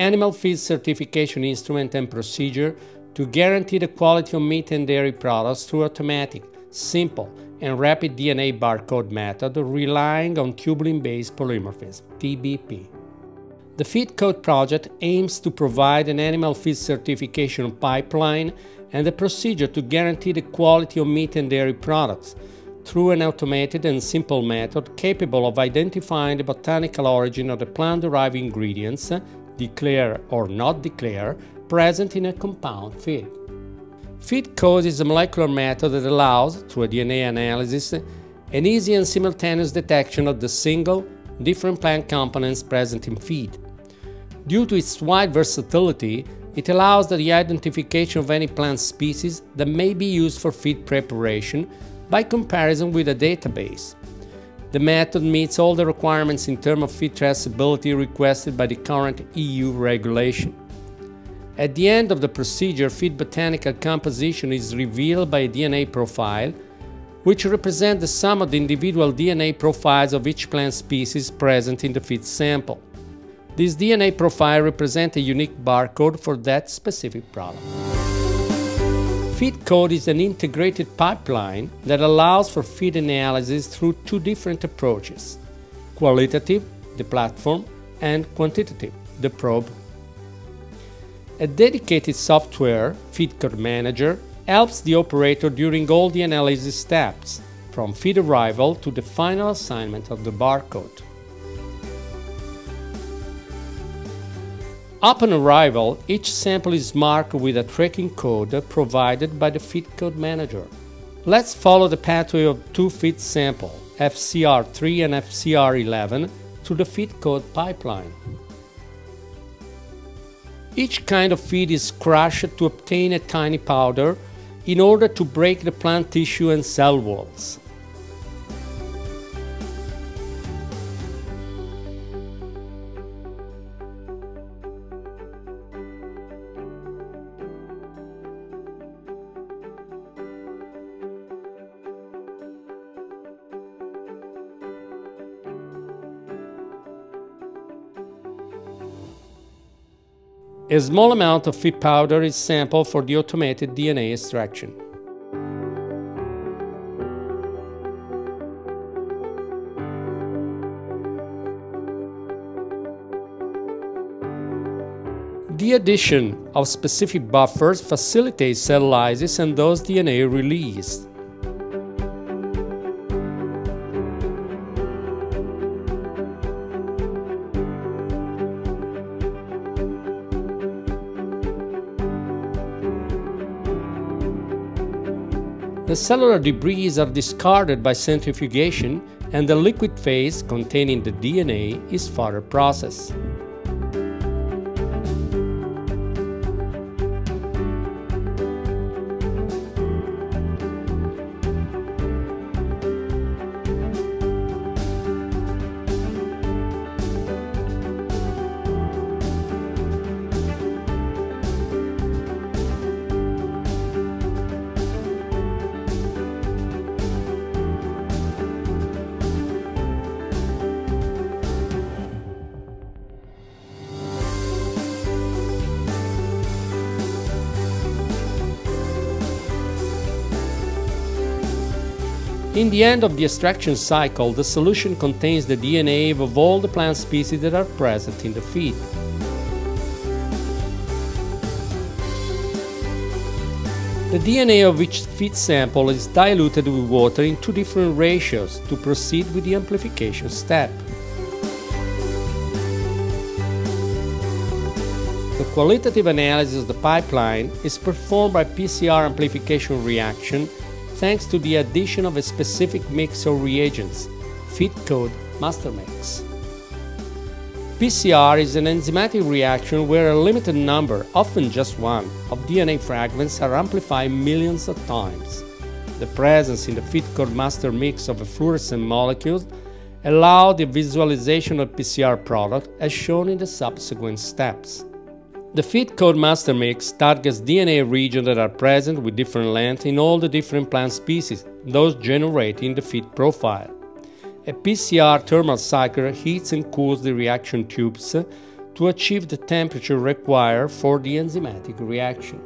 animal feed certification instrument and procedure to guarantee the quality of meat and dairy products through automatic, simple, and rapid DNA barcode method relying on tubulin-based polymorphism, TBP. The FeedCode project aims to provide an animal feed certification pipeline and a procedure to guarantee the quality of meat and dairy products through an automated and simple method capable of identifying the botanical origin of the plant-derived ingredients, declare or not declare, present in a compound feed. FeedCode is a molecular method that allows, through a DNA analysis, an easy and simultaneous detection of the single, different plant components present in feed. Due to its wide versatility, it allows the identification of any plant species that may be used for feed preparation by comparison with a database. The method meets all the requirements in terms of feed traceability requested by the current EU regulation. At the end of the procedure, feed botanical composition is revealed by a DNA profile, which represents the sum of the individual DNA profiles of each plant species present in the feed sample. This DNA profile represents a unique barcode for that specific product. FeedCode is an integrated pipeline that allows for feed analysis through two different approaches qualitative, the platform, and quantitative, the probe. A dedicated software, FeedCode Manager, helps the operator during all the analysis steps, from feed arrival to the final assignment of the barcode. Upon arrival, each sample is marked with a tracking code provided by the feed code manager. Let's follow the pathway of two feed samples, FCR3 and FCR11, through the FeedCode pipeline. Each kind of feed is crushed to obtain a tiny powder in order to break the plant tissue and cell walls. A small amount of feed powder is sampled for the automated DNA extraction. The addition of specific buffers facilitates cell lysis and thus DNA release. The cellular debris are discarded by centrifugation and the liquid phase containing the DNA is further processed. In the end of the extraction cycle, the solution contains the DNA of all the plant species that are present in the feed. The DNA of each feed sample is diluted with water in two different ratios to proceed with the amplification step. The qualitative analysis of the pipeline is performed by PCR amplification reaction thanks to the addition of a specific mix of reagents, feed code master mix. PCR is an enzymatic reaction where a limited number, often just one, of DNA fragments are amplified millions of times. The presence in the feed code master mix of a fluorescent molecules allow the visualization of PCR product as shown in the subsequent steps. The FeedCode master mix targets DNA regions that are present with different length in all the different plant species, those generating the feed profile. A PCR thermal cycler heats and cools the reaction tubes to to achieve the temperature required for the enzymatic reaction.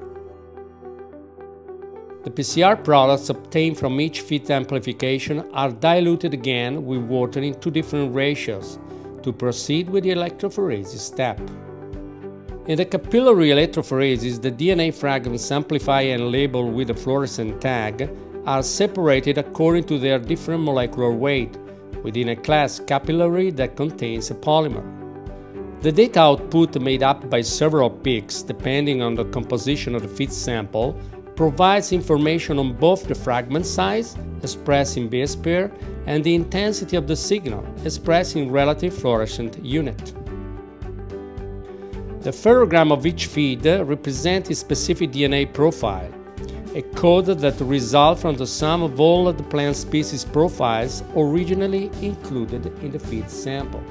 The PCR products obtained from each feed amplification are diluted again with water in two different ratios to proceed with the electrophoresis step. In the capillary electrophoresis, the DNA fragments amplified and labeled with a fluorescent tag are separated according to their different molecular weight within a glass capillary that contains a polymer. The data output made up by several peaks, depending on the composition of the feed sample, provides information on both the fragment size, expressed in base pair, and the intensity of the signal, expressed in relative fluorescent unit. The ferrogram of each feed represents a specific DNA profile, a code that results from the sum of all the plant species profiles originally included in the feed sample.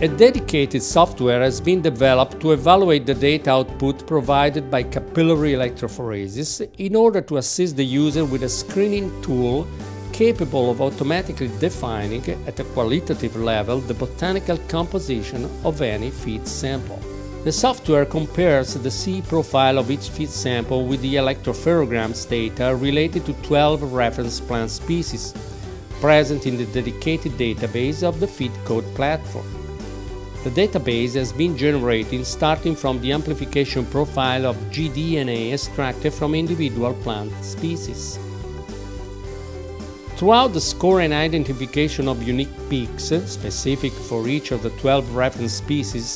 A dedicated software has been developed to evaluate the data output provided by capillary electrophoresis in order to assist the user with a screening tool capable of automatically defining at a qualitative level the botanical composition of any feed sample. The software compares the C profile of each feed sample with the electropherograms data related to 12 reference plant species present in the dedicated database of the FeedCode platform. The database has been generated starting from the amplification profile of gDNA extracted from individual plant species. Throughout the score and identification of unique peaks, specific for each of the 12 reference species,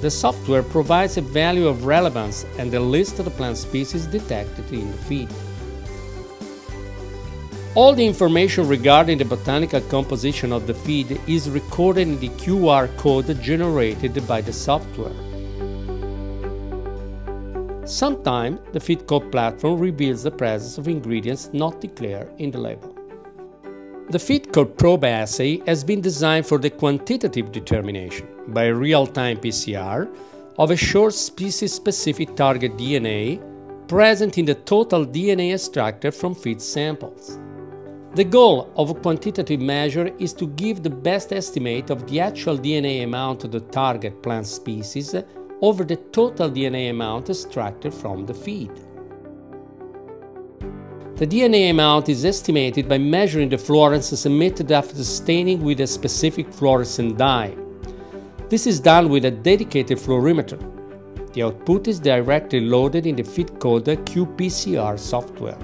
the software provides a value of relevance and a list of the plant species detected in the feed. All the information regarding the botanical composition of the feed is recorded in the QR code generated by the software. Sometimes the FeedCode platform reveals the presence of ingredients not declared in the label. The FeedCode probe assay has been designed for the quantitative determination by real-time PCR of a short species-specific target DNA present in the total DNA extracted from feed samples. The goal of a quantitative measure is to give the best estimate of the actual DNA amount of the target plant species over the total DNA amount extracted from the feed. The DNA amount is estimated by measuring the fluorescence emitted after staining with a specific fluorescent dye. This is done with a dedicated fluorimeter. The output is directly loaded in the FeedCode qPCR software.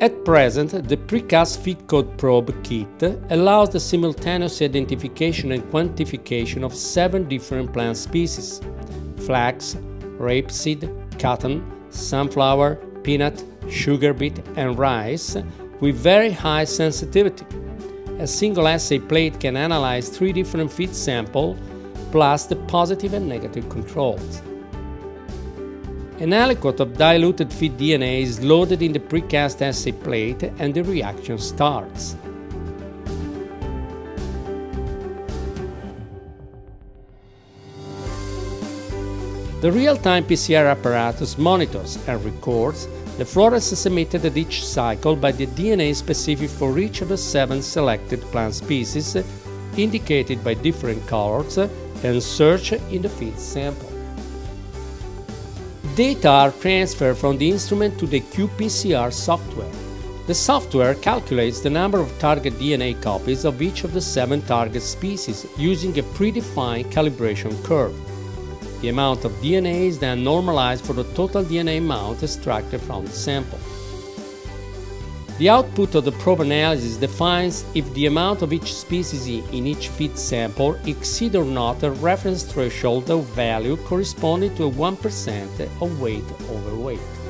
At present, the precast FeedCode probe kit allows the simultaneous identification and quantification of seven different plant species flax, rapeseed, cotton, sunflower, peanut, sugar beet, and rice with very high sensitivity. A single assay plate can analyze three different feed samples plus the positive and negative controls. An aliquot of diluted feed DNA is loaded in the precast assay plate and the reaction starts. The real-time PCR apparatus monitors and records the fluorescence emitted at each cycle by the DNA specific for each of the seven selected plant species indicated by different colors and searched in the feed sample. Data are transferred from the instrument to the qPCR software. The software calculates the number of target DNA copies of each of the seven target species using a predefined calibration curve. The amount of DNA is then normalized for the total DNA amount extracted from the sample. The output of the probe analysis defines if the amount of each species in each feed sample exceeds or not a reference threshold of value corresponding to a 1% of weight over weight.